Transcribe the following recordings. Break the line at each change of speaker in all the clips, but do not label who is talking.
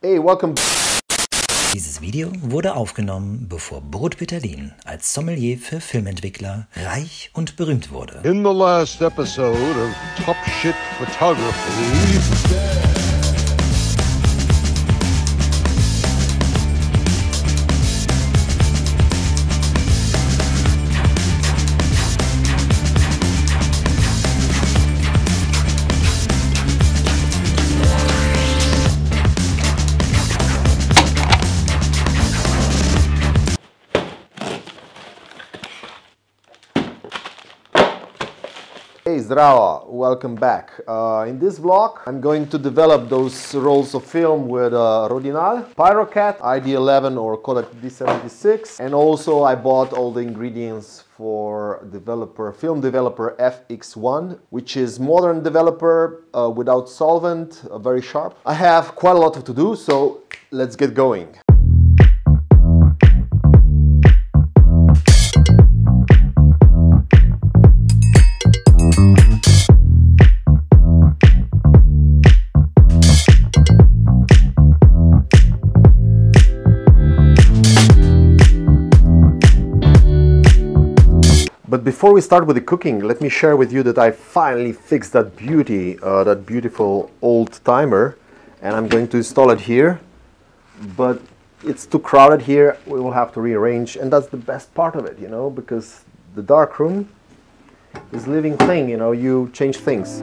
Hey, welcome.
Dieses Video wurde aufgenommen, bevor Brut Peterlin als Sommelier für Filmentwickler reich und berühmt wurde.
In the last episode of Top Shit Photography.
Zdravo, welcome back. Uh, in this vlog, I'm going to develop those rolls of film with uh, Rodinal, Pyrocat, ID11 or Kodak D76, and also I bought all the ingredients for developer, film developer FX1, which is modern developer uh, without solvent, uh, very sharp. I have quite a lot to do, so let's get going. Before we start with the cooking, let me share with you that I finally fixed that beauty, uh, that beautiful old timer, and I'm going to install it here. But it's too crowded here, we will have to rearrange, and that's the best part of it, you know, because the dark room is living thing, you know, you change things.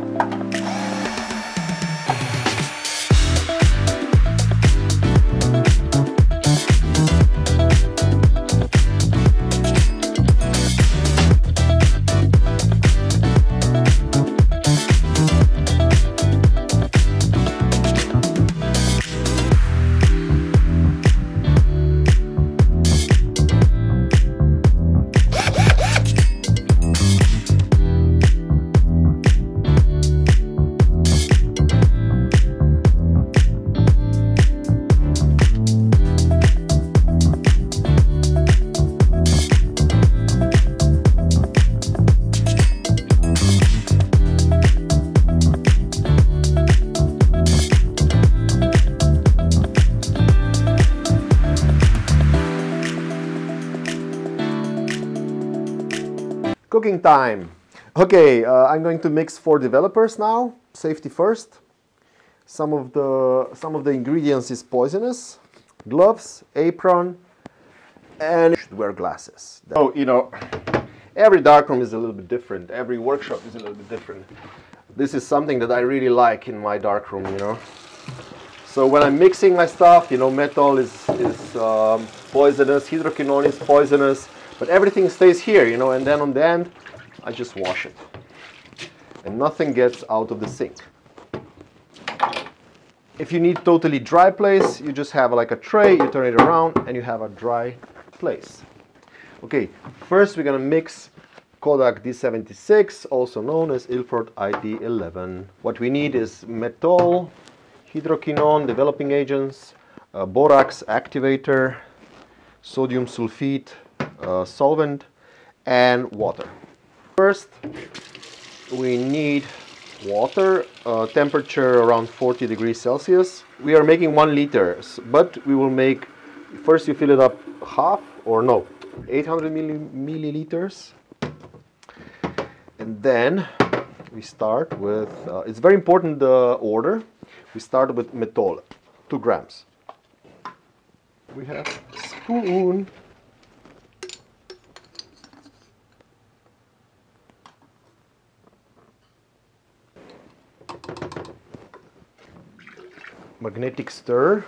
Cooking time. Okay, uh, I'm going to mix for developers now. Safety first. Some of the some of the ingredients is poisonous. Gloves, apron, and you should wear glasses. Oh, you know, every darkroom is a little bit different. Every workshop is a little bit different. This is something that I really like in my darkroom, you know. So when I'm mixing my stuff, you know, metol is, is um, poisonous, hydroquinone is poisonous, but everything stays here, you know, and then on the end, I just wash it. And nothing gets out of the sink. If you need totally dry place, you just have like a tray, you turn it around, and you have a dry place. Okay, first we're gonna mix Kodak D76, also known as Ilford ID11. What we need is metol, hydroquinone, developing agents, uh, borax activator, sodium sulfite, uh, solvent, and water. First, we need water, uh, temperature around 40 degrees Celsius. We are making one liter, but we will make, first you fill it up half, or no, 800 milli milliliters. And then we start with, uh, it's very important the order. We start with metol, two grams. We have spoon. Magnetic stir.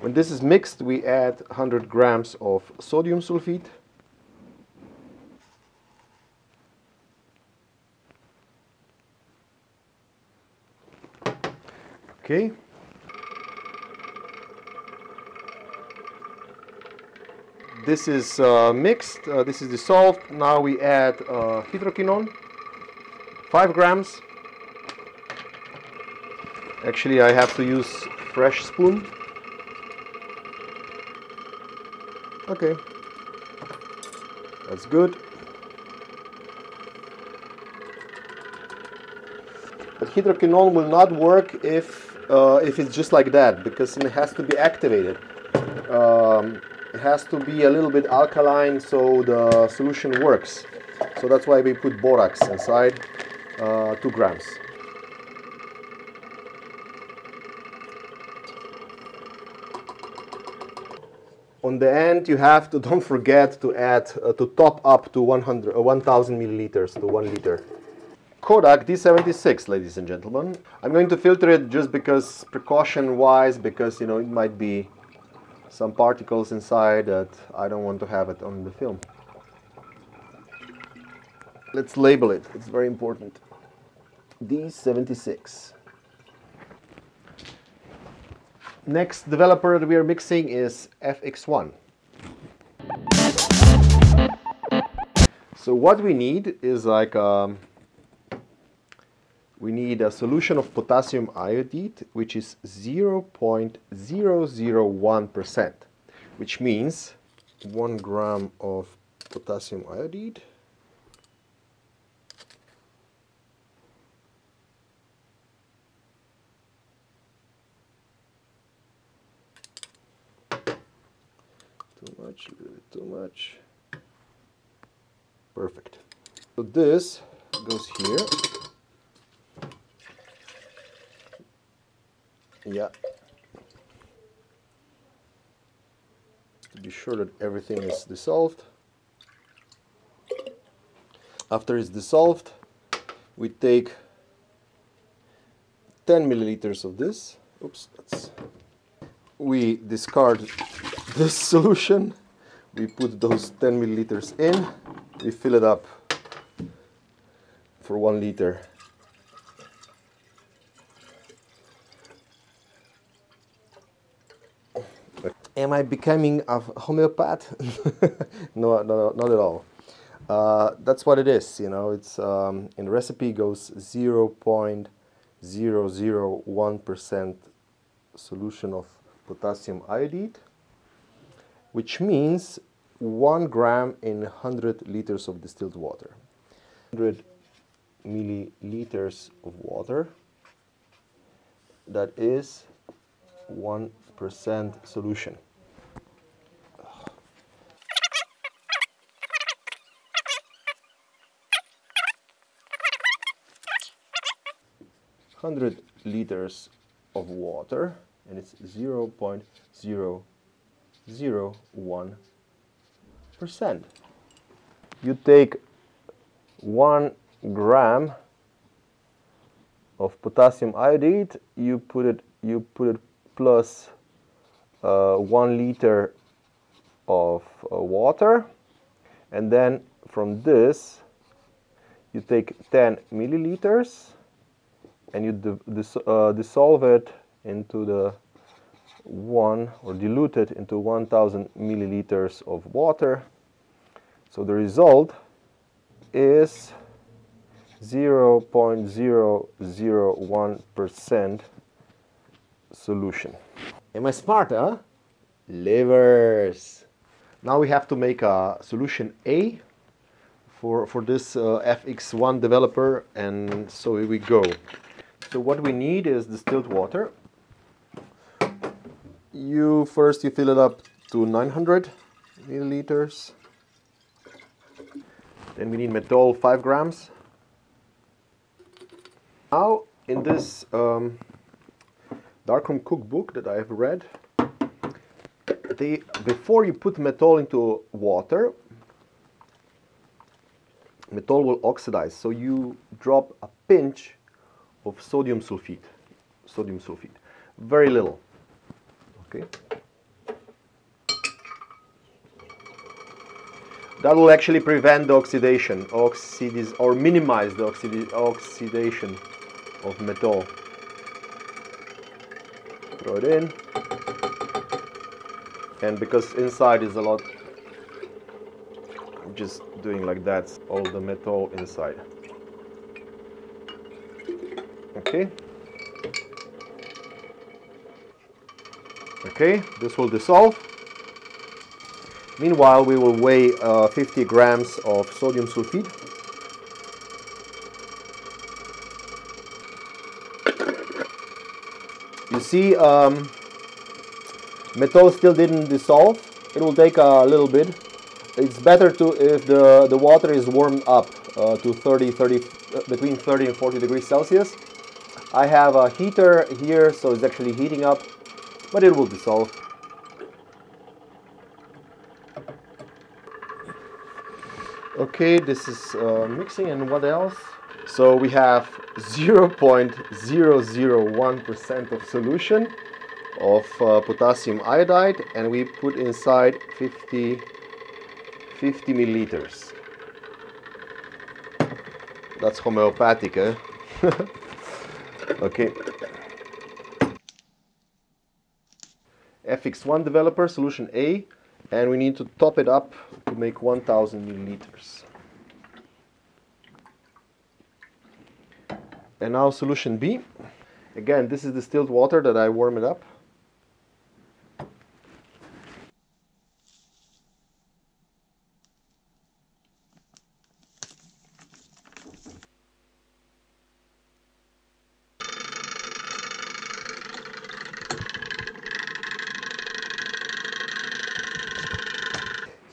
When this is mixed, we add 100 grams of sodium sulfite. Okay. This is uh, mixed, uh, this is dissolved. Now we add uh, hydroquinone, 5 grams. Actually, I have to use fresh spoon. Okay, that's good. But hydroquinone will not work if uh, if it's just like that because it has to be activated. Um, it has to be a little bit alkaline so the solution works. So that's why we put borax inside, uh, two grams. On the end, you have to don't forget to add uh, to top up to 100, uh, 1,000 milliliters to one liter. Kodak D76, ladies and gentlemen. I'm going to filter it just because precaution-wise, because you know it might be some particles inside that I don't want to have it on the film. Let's label it. It's very important. D76. Next developer that we are mixing is FX1. So what we need is like um, we need a solution of potassium iodide which is 0.001% which means 1 gram of potassium iodide too much, a little bit too much. Perfect. So this goes here. Yeah. To be sure that everything is dissolved. After it's dissolved, we take 10 milliliters of this. Oops, that's. We discard this solution. We put those 10 milliliters in. We fill it up for one liter. Am I becoming a homeopath? no, no, not at all. Uh, that's what it is. You know, it's um, in the recipe goes 0.001 percent solution of potassium iodide, which means one gram in 100 liters of distilled water. 100 milliliters of water. That is 1% solution. Hundred liters of water, and it's zero point zero zero one percent. You take one gram of potassium iodide, you put it you put it plus uh, one liter of uh, water, and then from this you take 10 milliliters and you dis uh, dissolve it into the one or dilute it into 1000 milliliters of water. So the result is 0.001% solution. Am I smart, huh? Livers. Now we have to make a solution A for, for this uh, FX1 developer and so here we go. So what we need is distilled water. You first you fill it up to 900 milliliters. Then we need metol 5 grams. Now in this um, darkroom cookbook that I have read, they, before you put metol into water, metol will oxidize. So you drop a pinch of sodium sulfite. Sodium sulfite. Very little. Okay. That will actually prevent the oxidation, oxidiz or minimize the oxidi oxidation of metol. Throw it in. And because inside is a lot, I'm just doing like that, all the metol inside. Okay. Okay, this will dissolve. Meanwhile, we will weigh uh, 50 grams of sodium sulfite. You see, um, metol still didn't dissolve. It will take a little bit. It's better to if the, the water is warmed up uh, to 30, 30, uh, between 30 and 40 degrees Celsius. I have a heater here, so it's actually heating up, but it will dissolve. Okay, this is uh, mixing and what else? So we have 0.001% of solution of uh, potassium iodide and we put inside 50, 50 milliliters. That's homeopathic, eh? okay. FX1 developer, solution A, and we need to top it up to make 1000 milliliters. And now solution B. Again, this is distilled water that I warm it up.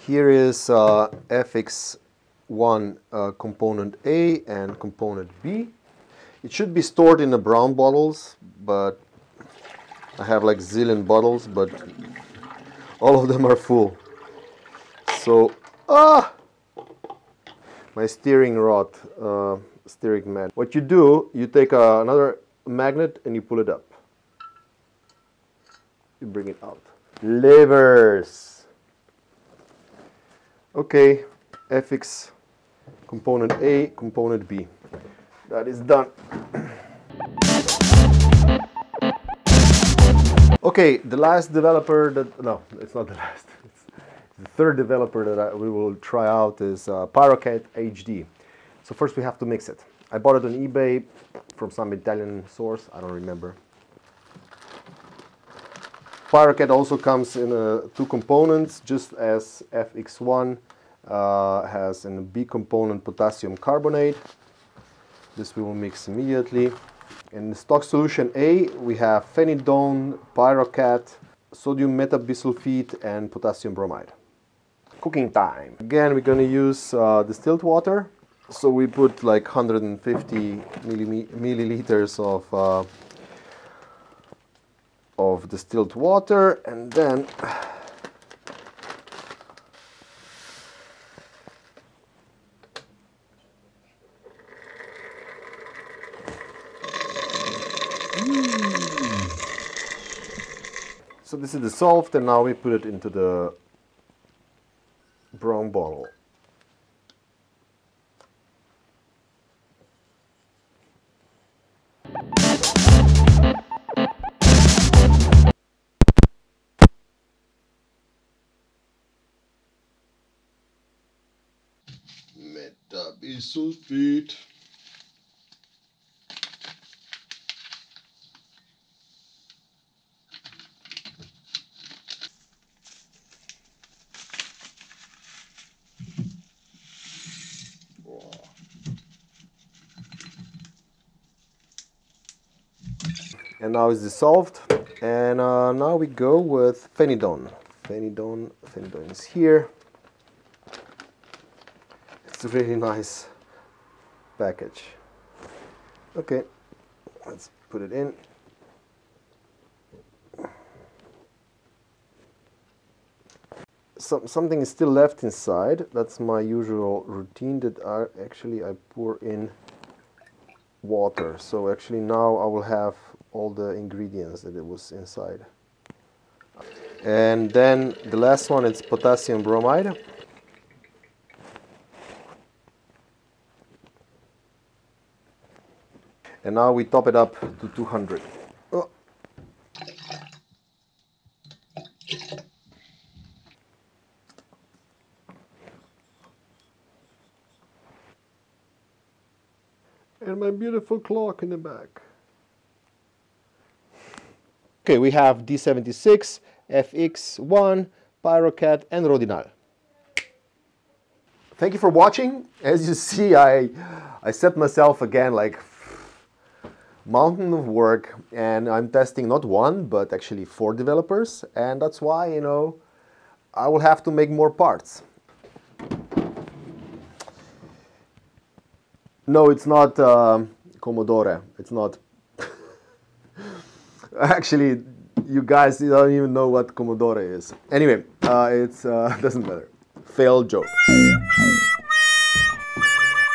Here is uh, FX1 uh, component A and component B. It should be stored in the brown bottles, but I have like zillion bottles, but all of them are full. So, ah, my steering rod, uh, steering mat. What you do, you take uh, another magnet and you pull it up. You bring it out. Levers. Okay, FX component A, component B. That is done. okay, the last developer that, no, it's not the last. It's the third developer that I, we will try out is uh, Pyrocat HD. So first we have to mix it. I bought it on eBay from some Italian source, I don't remember. Pyrocat also comes in uh, two components, just as FX1 uh, has a B component potassium carbonate. This we will mix immediately. In the stock solution A, we have phenidone, pyrocat, sodium metabisulfite, and potassium bromide. Cooking time. Again, we're going to use uh, distilled water. So we put like 150 milliliters of uh, of distilled water and then So this is dissolved and now we put it into the brown bottle. And now it's dissolved. And uh, now we go with phenidone. Phenidone phenidone is here it's a really nice package okay let's put it in Some, something is still left inside that's my usual routine that I actually I pour in water so actually now I will have all the ingredients that it was inside. And then the last one is potassium bromide. And now we top it up to 200. Oh. And my beautiful clock in the back. Okay, we have D76, FX1, Pyrocat, and Rodinal. Thank you for watching. As you see, I, I set myself again like mountain of work and I'm testing not one but actually four developers and that's why you know I will have to make more parts. No, it's not uh, Commodore. It's not. actually, you guys don't even know what Commodore is. Anyway, uh, it's uh, doesn't matter. Failed joke.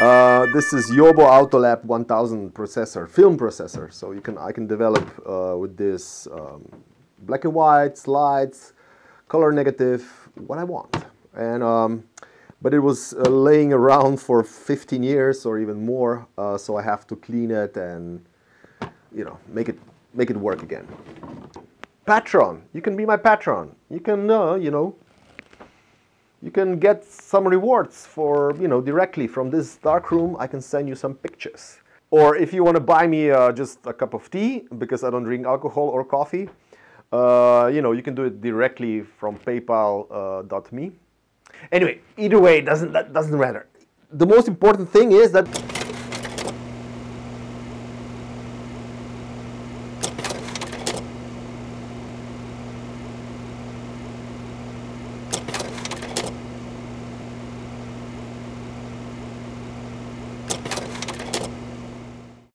Uh, this is Jobo Autolab 1000 processor, film processor. So you can I can develop uh, with this um, black and white slides, color negative, what I want. And um, but it was uh, laying around for 15 years or even more, uh, so I have to clean it and you know make it make it work again. Patron, you can be my patron. You can uh, you know you can get some rewards for, you know, directly from this dark room. I can send you some pictures. Or if you want to buy me uh, just a cup of tea, because I don't drink alcohol or coffee, uh, you know, you can do it directly from paypal.me. Uh, anyway, either way, doesn't, that doesn't matter. The most important thing is that